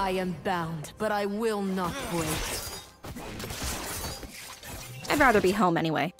I am bound, but I will not break. I'd rather be home anyway.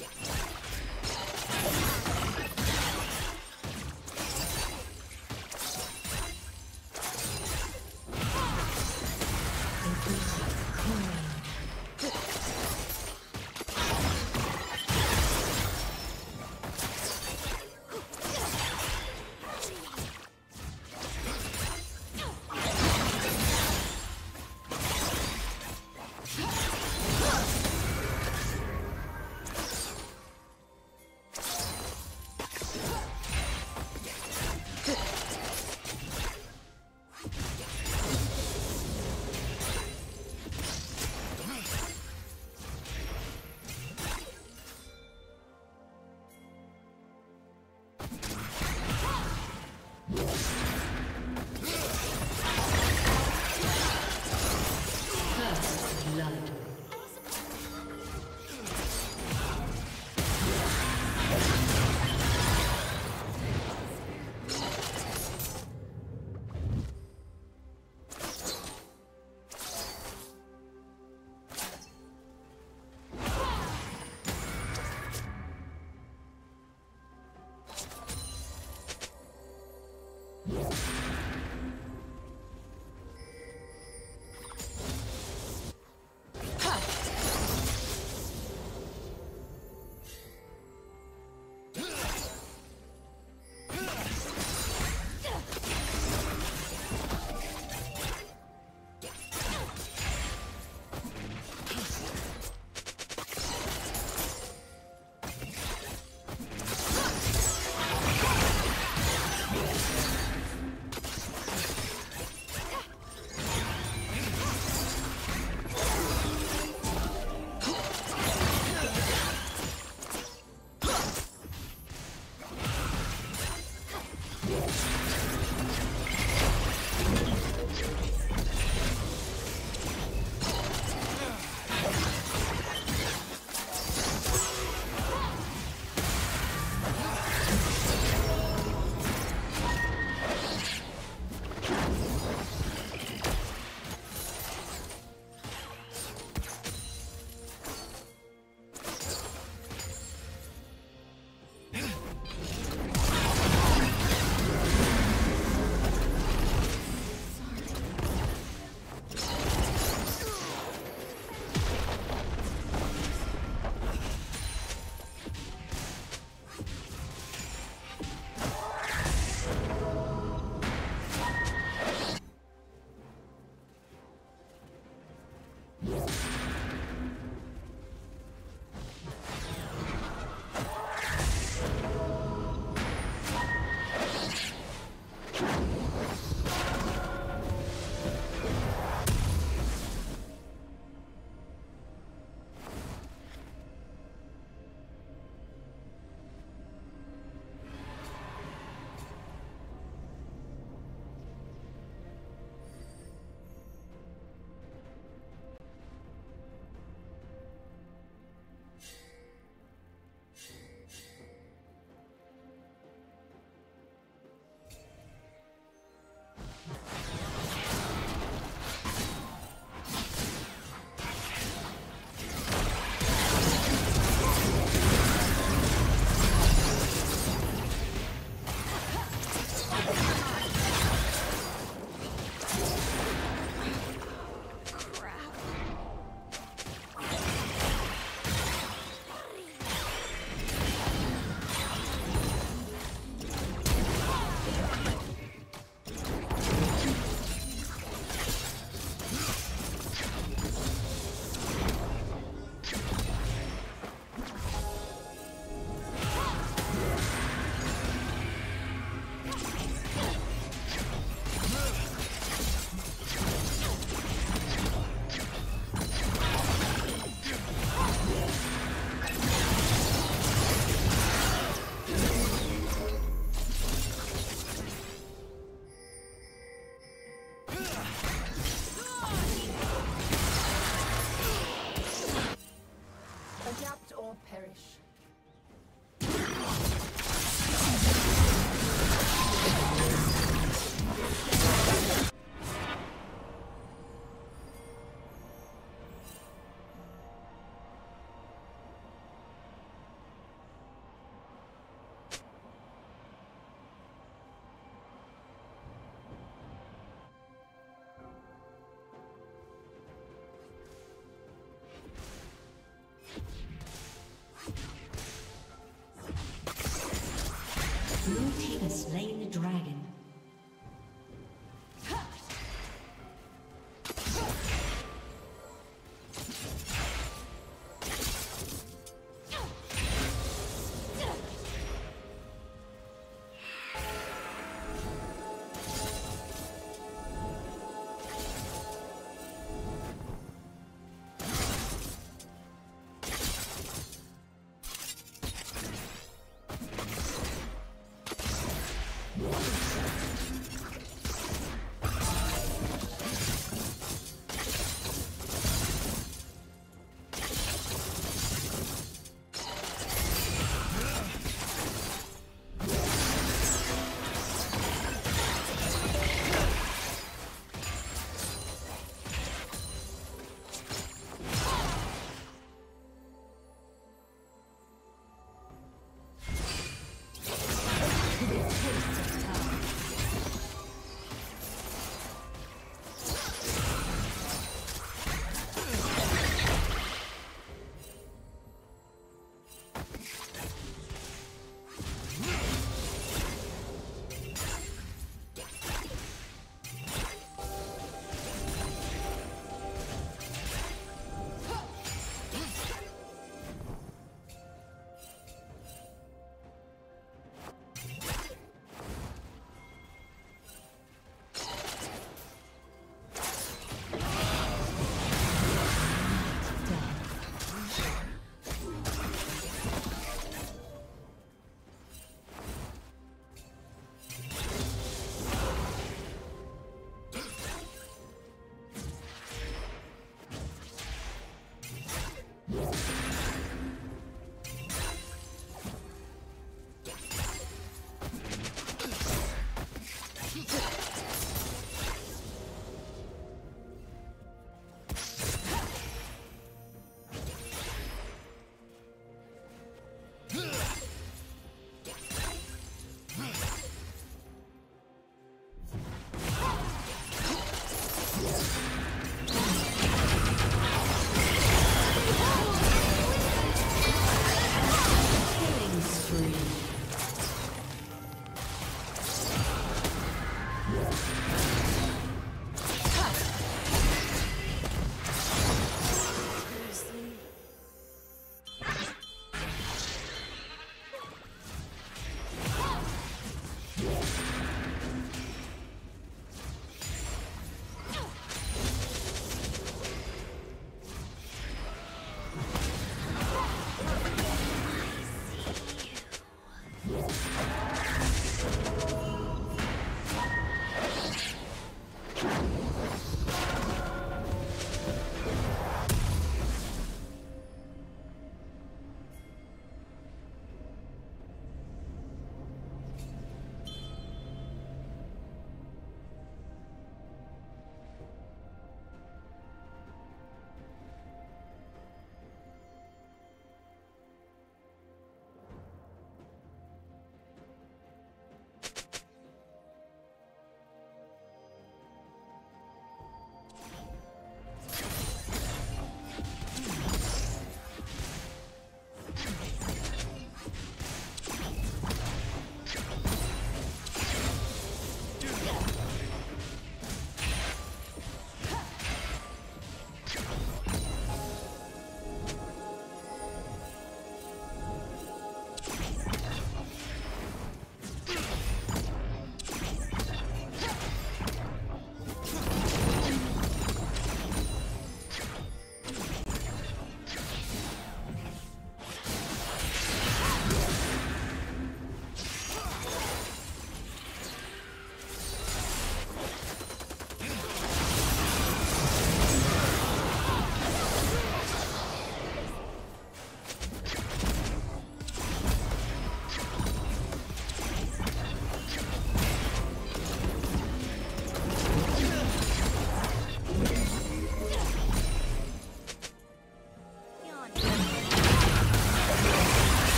Slain the dragon.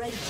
Red team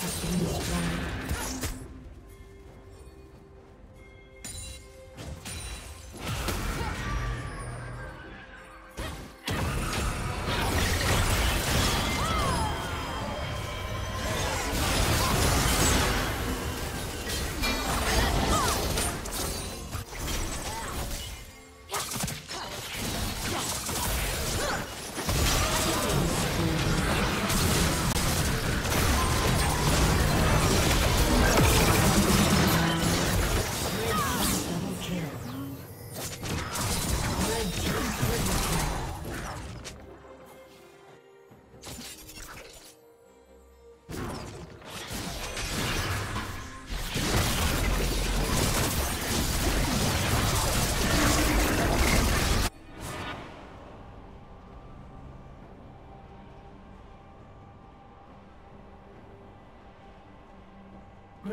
Has been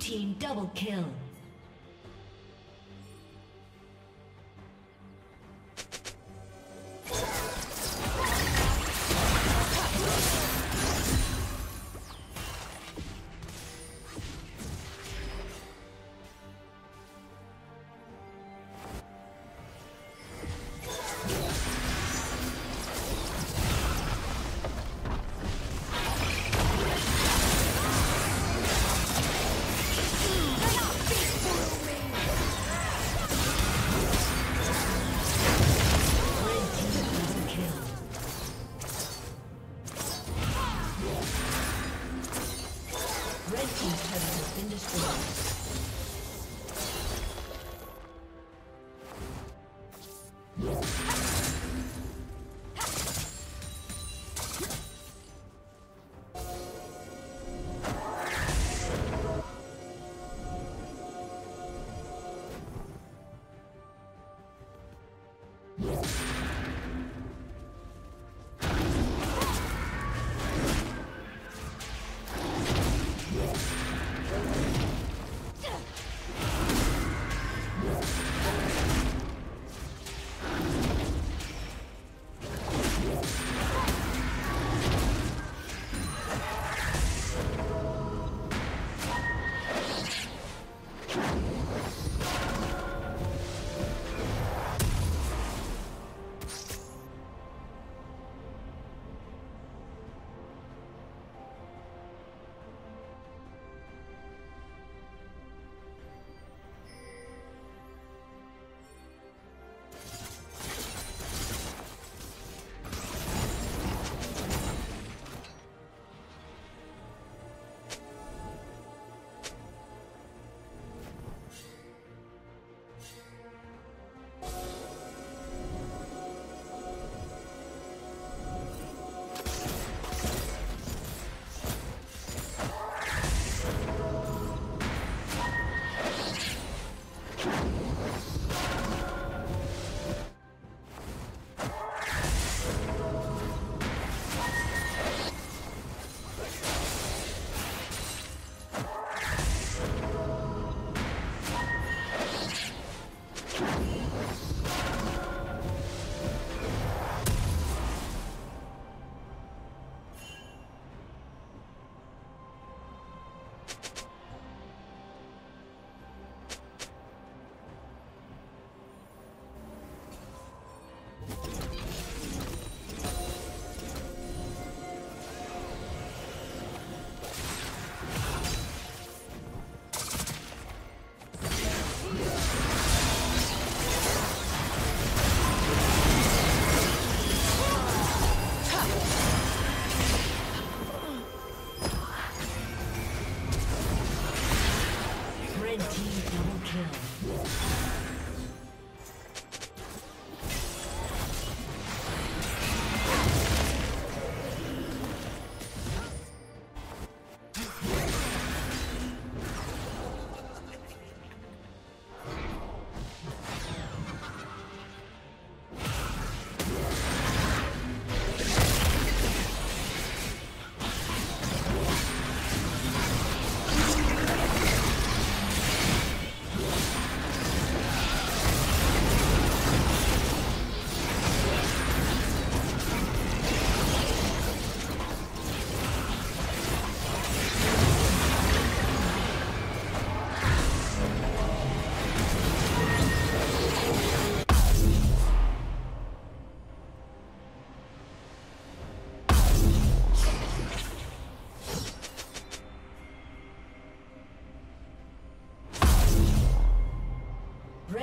Team double kill.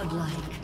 Godlike.